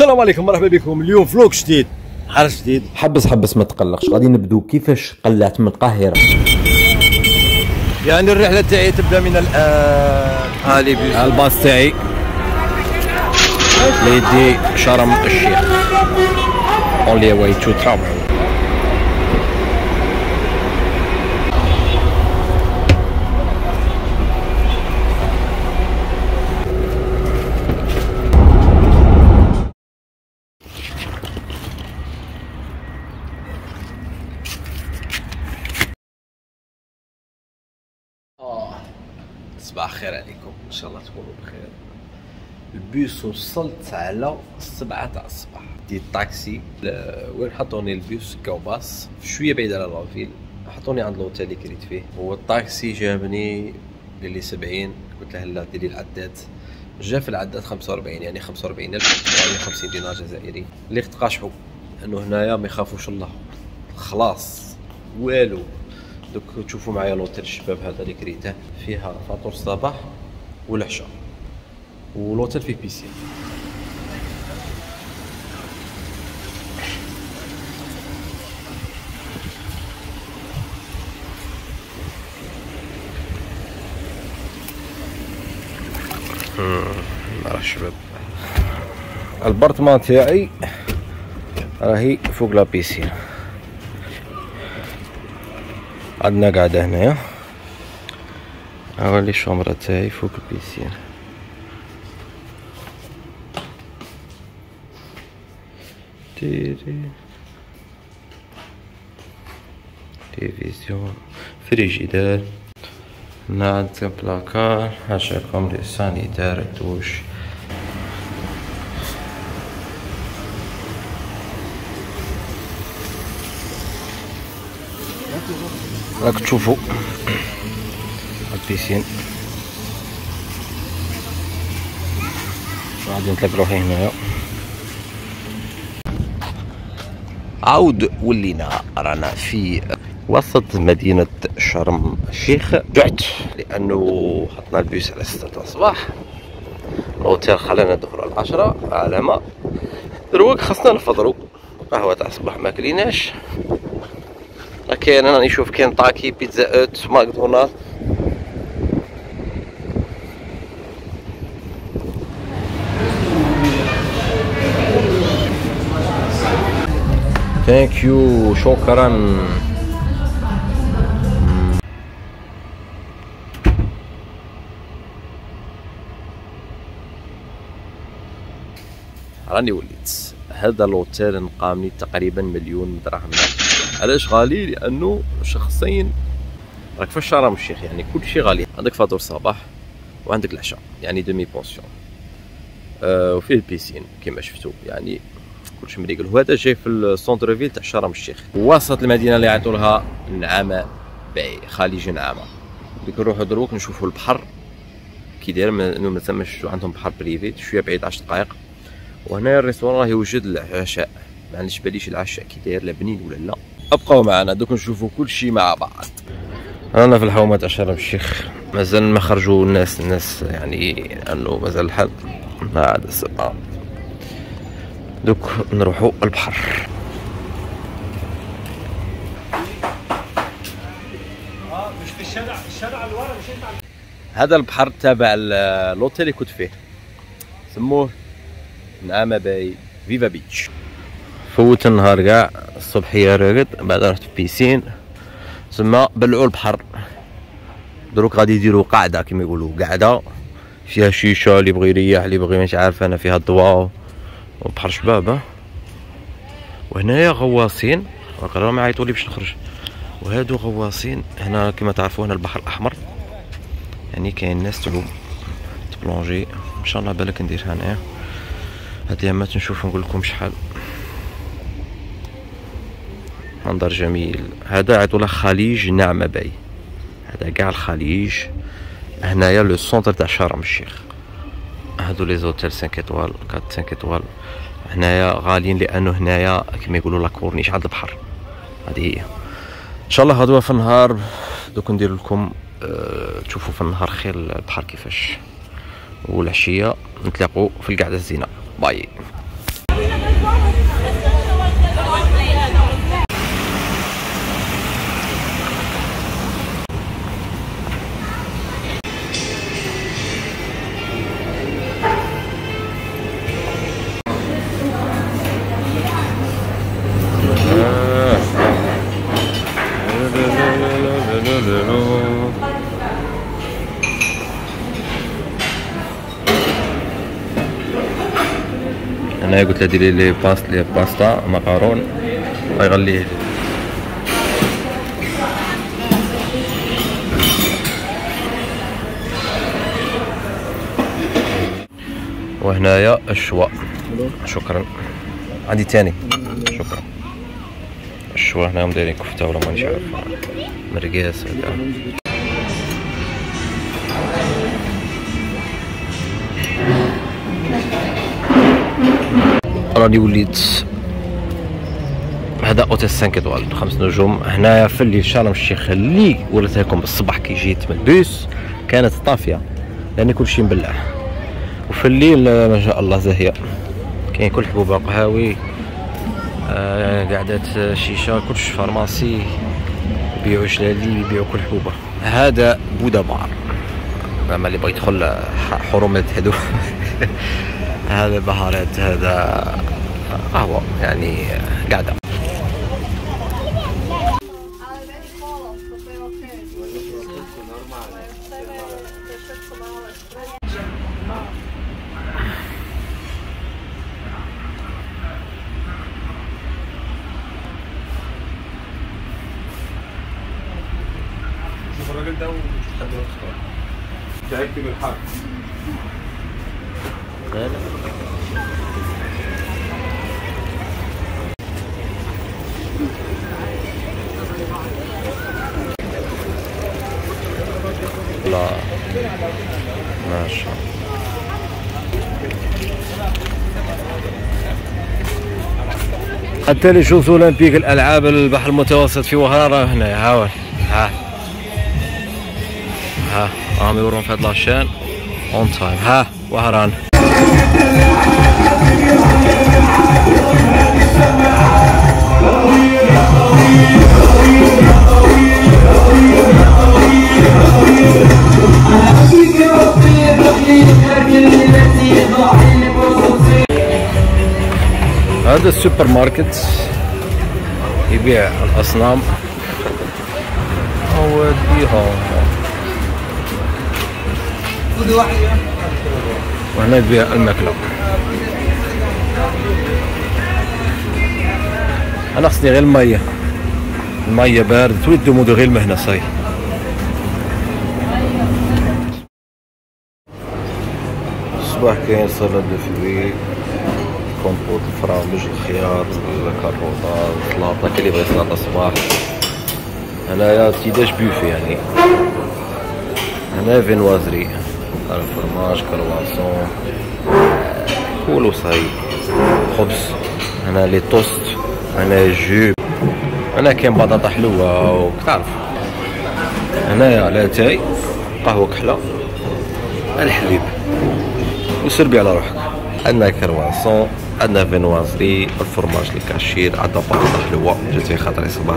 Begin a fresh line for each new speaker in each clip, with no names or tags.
السلام عليكم مرحبا بكم. اليوم فلوق جديد نهار جديد.
حبس حبس ما تقلقش. غادي نبدو كيفاش قلعت من القاهرة.
يعني الرحلة تاعي تبدأ من الان هالي بيوس الباص تاعي. ليدي شرم الشيخ. Only way to travel صباح الخير عليكم. إن شاء الله تكونوا بخير. البيس وصلت على السبعة تاع الصباح. دي طاكسي وين حطوني البيس كاو باص شوية بعيد على la ville حطوني عند l'hôtel اللي كريت فيه. هو الطاكسي جابني لي 70 قلت له لا ديري العداد. جا في العداد 45 يعني 45 ألف. 50 دينار جزائري. اللي تقاشحوا إنه هنايا ما يخافوش الله. خلاص. والو. دوك تشوفوا معايا l'hôtel الشباب هذا اللي كريته فيها فطور الصباح والعشاء و l'hôtel فيه piscine. راه الشباب. l'appartement تاعي راهي فوق la piscine. عندنا قاعدة هنايا هاولي ال chambre تاعي فوق ال piscine تيري تلفزيون فريجيدار هنا عندك بلاكار هاشاكم les sanitaires ال douche راك تشوفوا ال piscine. غادي نطلق روحي هنايا. عود ولينا رانا في وسط مدينة شرم الشيخ. جعت لأنه حطنا البيس على ستة الصباح. الأوتيل خلانا ندخلوا على العشرة. على ما. دروك خاصنا نفطروا قهوة تاع الصباح ما كليناش. كاين أنا نشوف كاين طاكي Pizza Hut McDonald's thank you شكرا. راني وليت. هذا الأوتيل نقامني تقريبا مليون دراهم علاش غالي؟ لأنه شخصين راك في شرم الشيخ يعني كل شيء غالي. عندك فطور الصباح وعندك العشاء يعني demi-pension آه وفيه ال piscine كما شفتوا يعني كلشي مريقل وهذا جاي في ال centre-ville تاع شرم الشيخ. وسط المدينة اللي يعيطوا لها نعامة Bay خليج نعامة. ديك نروحوا دروك نشوفوا البحر. كي داير ما تسمش عندهم بحر privé شوية بعيد 10 دقائق وهنا ال restaurant راه يوجد العشاء. ما باليش العشاء كي داير لا بنين ولا لا. أبقوا معنا دوك نشوفوا كل شيء مع بعض. أنا في الحومه تاع شرم الشيخ. مازال ما خرجوا الناس الناس يعني أنه مازال الحال ما عاد السبعة. دوك نروحوا البحر.
مش في الشارع الشارع اللي ورا مش انت
هذا البحر تابع الأوتيل اللي كنت فيه سموه نعامة Bay Viva Beach. فوت النهار كاع الصبحيه راقد بعد رحت في piscine. تما بلعوا البحر. دروك غادي يديروا قاعدة كما يقولوا قاعدة فيها شيشه اللي بغي يريح اللي بغي مش عارف أنا فيها الضواء وبحر شباب وهنايا غواصين راهم يعيطوا لي باش نخرج. وهادو غواصين هنا كما تعرفوا هنا البحر الأحمر. يعني كاين ناس تعوم تبلونجي. إن شاء الله بالك ندير هنايا. هاد ايامات نشوف نقول لكم شحال. منظر جميل. هذا عيطوله خليج نعمة Bay هذا كاع الخليج. هنايا le centre تاع شرم الشيخ. هادو les hôtels 5 étoiles 4 5 étoiles هنايا غاليين لأنه هنايا كما يقولوا لا كورنيش عند البحر. هذه هي. إن شاء الله غدوه في النهار دوك ندير لكم أه تشوفوا في النهار خير البحر كيفاش. والعشية نتلاقوا في القعدة الزينة. باي. أنا قلت له ديري لي باست لي باستا مقارون غيغليه وهنايا الشواء. شكرا. عندي تاني. شكرا. الشواء هنا دايرين كفتة ولا مانيش عارف مرقاس هكا راني وليت هذا أوتيل 5 étoiles خمس نجوم. هنايا في الليل شرم الشيخ اللي ولات لكم بالصباح كي جيت من البيس كانت طافية لأن كلشي مبلع. وفي الليل آه، ما شاء الله زاهيه كاين كل حبوب قهاوي آه قعدات آه، شيشة كلش pharmacie يبيعوا شلالي يبيعوا كل حبوبة. هذا Buddha Bar زعما اللي بغى يدخل آه، حرمات هذو هذا بهارات هذا قهوة يعني
شوف الراجل ده يختار تعبت من الحر
ما شاء الله حتى لي شوف أولمبيك الألعاب البحر المتوسط في وهران هنا ها ها. ها. راهم يورون في هاد لاشين. اون تايم ها. وهران. هذا السوبر ماركت يبيع الأصنام أوديها وهنا يبيع الماكلة أنا خصني غير المية. المية باردة تريد مودو غير المهنة صاي الصباح كاين سلطة دو fruits compote الفرامج الخيار الكاروطة السلطة كاين اللي بغى سلطة الصباح. هنايا سيداش بوفي يعني. هنا viennoiserie الفرماج كرواسون كولو صاي خبز. هنا les toasts. هنا jus. هنا كاين بطاطا حلوة وكتعرف. هنايا لاتاي قهوة كحلة. الحليب. وسربي على روحك. عندنا كرواسون. عندنا viennoiserie الفرماج الكاشير عندنا بطاطا حلوة جات في خاطري صباح.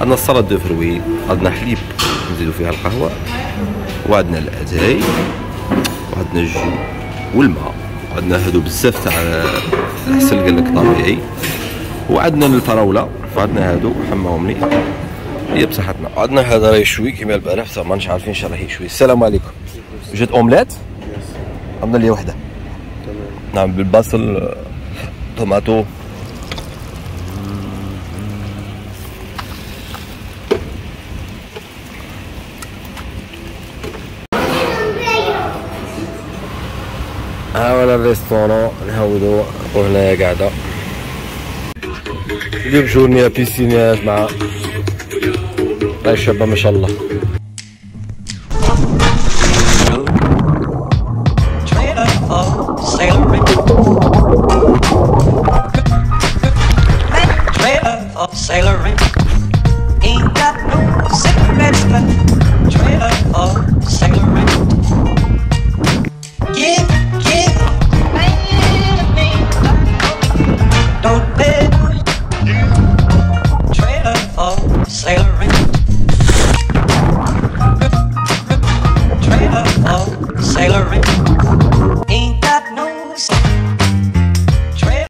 عندنا السلطة de fruits عندنا حليب نزيدو فيها القهوة وعندنا الاتاي وعندنا ال jus والماء وعندنا هادو بزاف تاع العسل قال لك طبيعي. وعندنا الفراولة وعندنا هادو حماهم لي. هي بصحتنا. عندنا هذا راه يشوي كيما البارح بصح ماناش عارفين شنو راه يشوي السلام عليكم. جات أومليت؟ عندنا لي وحدة. نعم بالبصل طوماطو ها ولا الريستورون نهودو وهنايا قاعدة اليوم جورني بيسين يا جماعة الله الشابة ما شاء الله